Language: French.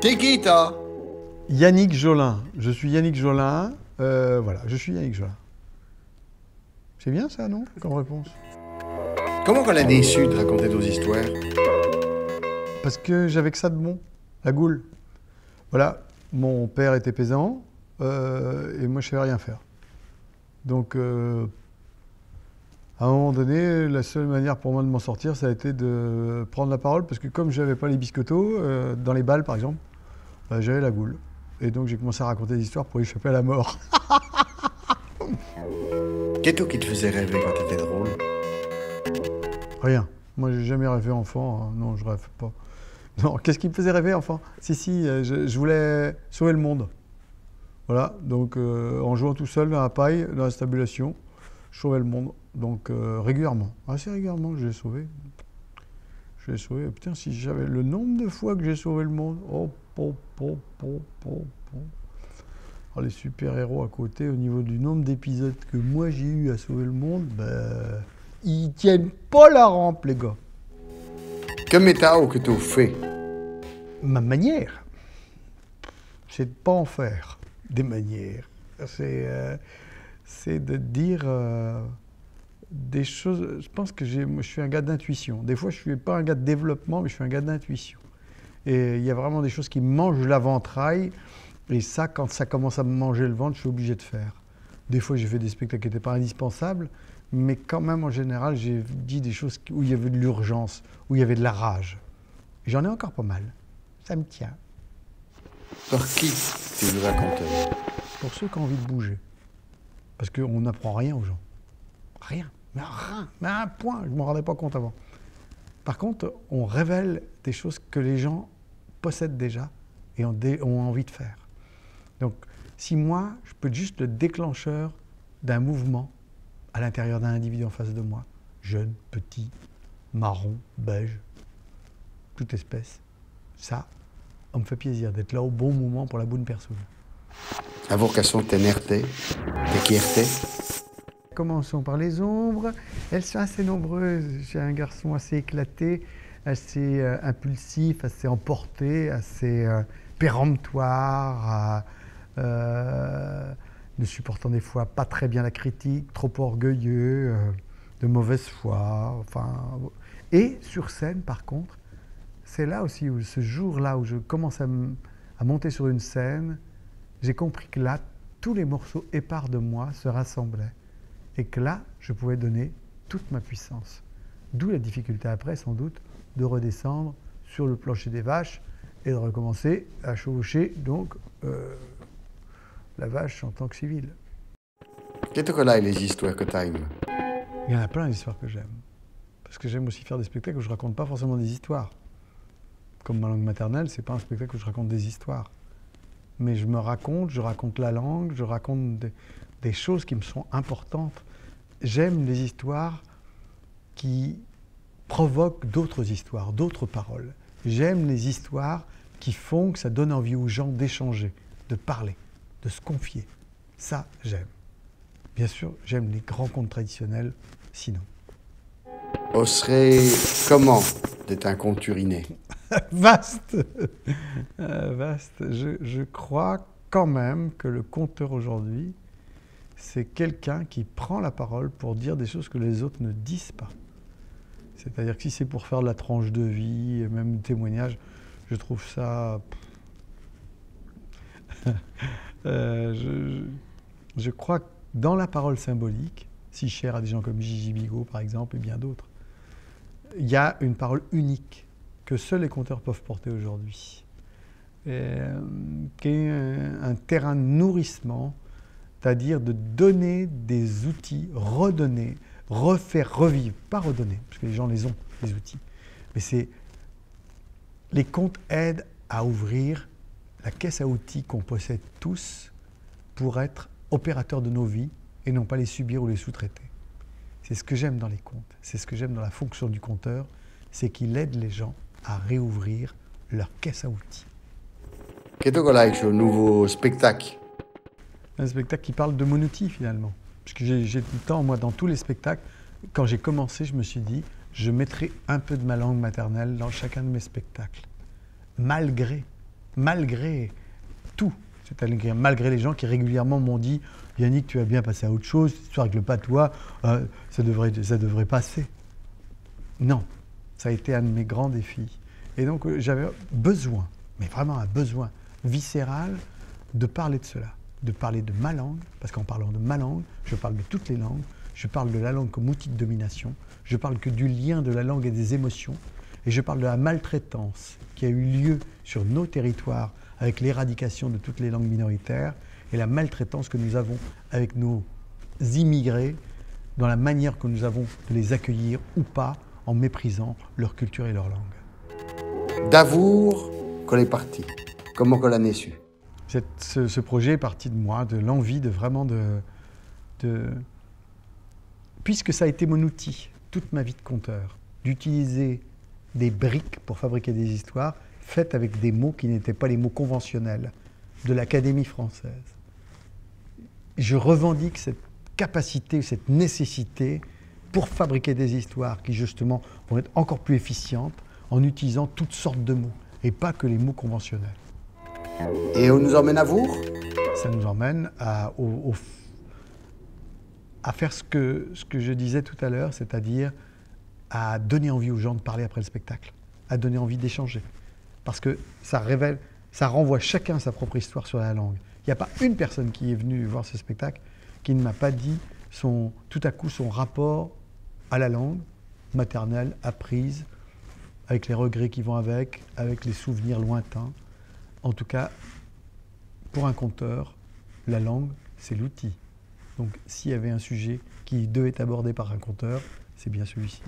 T'es qui, toi? Yannick Jolin. Je suis Yannick Jolin. Euh, voilà, je suis Yannick Jolin. C'est bien ça, non Comme réponse? Comment qu'on a déçu de raconter nos histoires? Parce que j'avais que ça de bon, la goule. Voilà, mon père était paysan euh, et moi je savais rien faire. Donc, euh, à un moment donné, la seule manière pour moi de m'en sortir, ça a été de prendre la parole parce que comme je n'avais pas les biscottos, euh, dans les balles par exemple, bah, j'avais la goule. Et donc j'ai commencé à raconter des histoires pour échapper à la mort. Qu'est-ce qui te faisait rêver quand t'étais drôle Rien. Moi, j'ai jamais rêvé enfant. hein. Non, je rêve pas. Non, qu'est-ce qui me faisait rêver enfant? Si, si, euh, je, je voulais sauver le monde. Voilà, donc euh, en jouant tout seul dans la paille, dans la stabulation, je sauvais le monde. Donc euh, régulièrement, assez régulièrement, je l'ai sauvé. Je l'ai sauvé. Putain, si j'avais le nombre de fois que j'ai sauvé le monde. Oh, po, po, po, po, po. Oh, les super-héros à côté, au niveau du nombre d'épisodes que moi j'ai eu à sauver le monde, ben, ils tiennent pas la rampe, les gars. Que métal que t'as fait? Ma manière, c'est de pas en faire des manières. C'est euh, c'est de dire euh, des choses. Je pense que moi, je suis un gars d'intuition. Des fois, je suis pas un gars de développement, mais je suis un gars d'intuition. Et il y a vraiment des choses qui me mangent la ventraille. Et ça, quand ça commence à me manger le ventre, je suis obligé de faire. Des fois, j'ai fait des spectacles qui n'étaient pas indispensables, mais quand même, en général, j'ai dit des choses où il y avait de l'urgence, où il y avait de la rage. J'en ai encore pas mal. Ça me tient. Par qui tu nous racontais Pour ceux qui ont envie de bouger. Parce qu'on n'apprend rien aux gens. Rien. Mais rien. Mais un point, je ne m'en rendais pas compte avant. Par contre, on révèle des choses que les gens possèdent déjà et ont envie de faire. Donc, si moi, je peux être juste le déclencheur d'un mouvement à l'intérieur d'un individu en face de moi, jeune, petit, marron, beige, toute espèce, ça, on me fait plaisir d'être là au bon moment pour la bonne personne. La vocation quiéreté Commençons par les ombres. Elles sont assez nombreuses. J'ai un garçon assez éclaté, assez euh, impulsif, assez emporté, assez euh, péremptoire, euh, ne supportant des fois pas très bien la critique, trop orgueilleux, de mauvaise foi. Enfin, et sur scène, par contre, c'est là aussi où ce jour-là où je commence à monter sur une scène, j'ai compris que là, tous les morceaux épars de moi se rassemblaient et que là, je pouvais donner toute ma puissance. D'où la difficulté après, sans doute, de redescendre sur le plancher des vaches et de recommencer à chevaucher donc euh, la vache en tant que civil. Qu'est-ce que là les histoires que t'aimes Il y en a plein d'histoires que j'aime. Parce que j'aime aussi faire des spectacles où je raconte pas forcément des histoires. Comme ma langue maternelle, c'est pas un spectacle où je raconte des histoires. Mais je me raconte, je raconte la langue, je raconte des, choses qui me sont importantes. J'aime les histoires qui provoquent d'autres histoires, d'autres paroles. J'aime les histoires qui font que ça donne envie aux gens d'échanger, de parler, de se confier. Ça, j'aime. Bien sûr, j'aime les grands contes traditionnels, sinon. Comment d'être un conte uriné? vaste Euh, Vaste. Je, crois quand même que le conteur aujourd'hui, c'est quelqu'un qui prend la parole pour dire des choses que les autres ne disent pas. C'est-à-dire que si c'est pour faire de la tranche de vie, même du témoignage, je trouve ça. Euh, je crois que dans la parole symbolique, si chère à des gens comme Gigi Bigot par exemple et bien d'autres, il y a une parole unique que seuls les conteurs peuvent porter aujourd'hui, euh, qui est un, un terrain de nourrissement, c'est-à-dire de donner des outils, redonner, refaire revivre, pas redonner, parce que les gens les ont, les outils, mais c'est les contes aident à ouvrir la caisse à outils qu'on possède tous pour être opérateurs de nos vies et non pas les subir ou les sous-traiter. C'est ce que j'aime dans les contes, c'est ce que j'aime dans la fonction du conteur, c'est qu'il aide les gens à réouvrir leur caisse à outils. Qu'est-ce que là avec le nouveau spectacle? Un spectacle qui parle de mon outil finalement. Parce que j'ai tout le temps, moi, dans tous les spectacles, quand j'ai commencé, je me suis dit, je mettrai un peu de ma langue maternelle dans chacun de mes spectacles. Malgré, malgré tout. C'est-à-dire malgré les gens qui régulièrement m'ont dit Yannick, tu as bien passé à autre chose, histoire avec le patois, euh, ça, devrait, ça devrait passer. Non, ça a été un de mes grands défis. Et donc euh, j'avais besoin, mais vraiment un besoin viscéral de parler de cela, de parler de ma langue, parce qu'en parlant de ma langue, je parle de toutes les langues, je parle de la langue comme outil de domination, je parle que du lien de la langue et des émotions, et je parle de la maltraitance qui a eu lieu sur nos territoires avec l'éradication de toutes les langues minoritaires et la maltraitance que nous avons avec nos immigrés dans la manière que nous avons de les accueillir ou pas en méprisant leur culture et leur langue. D'Avour, qu'on est parti. Comment qu'on l'a su ce, ce, projet est parti de moi, de l'envie de vraiment de, de... Puisque ça a été mon outil toute ma vie de conteur, d'utiliser des briques pour fabriquer des histoires faites avec des mots qui n'étaient pas les mots conventionnels de l'Académie française. Je revendique cette capacité, cette nécessité pour fabriquer des histoires qui justement vont être encore plus efficientes en utilisant toutes sortes de mots et pas que les mots conventionnels. Et on nous emmène à vous? Ça nous emmène à, à faire ce que, ce que je disais tout à l'heure, c'est-à-dire à donner envie aux gens de parler après le spectacle, à donner envie d'échanger. Parce que ça révèle, ça renvoie chacun sa propre histoire sur la langue. Il n'y a pas une personne qui est venue voir ce spectacle qui ne m'a pas dit son, tout à coup son rapport à la langue maternelle, apprise, avec les regrets qui vont avec, avec les souvenirs lointains. En tout cas, pour un conteur, la langue, c'est l'outil. Donc s'il y avait un sujet qui devait être abordé par un conteur, c'est bien celui-ci.